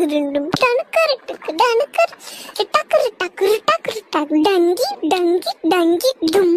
டுங்குருண்டும் டனக்கரு டக்கு டனக்கரு டக்கரு டக்கரு டக்கரு டக்கு டங்கி டங்கி டங்கி டும்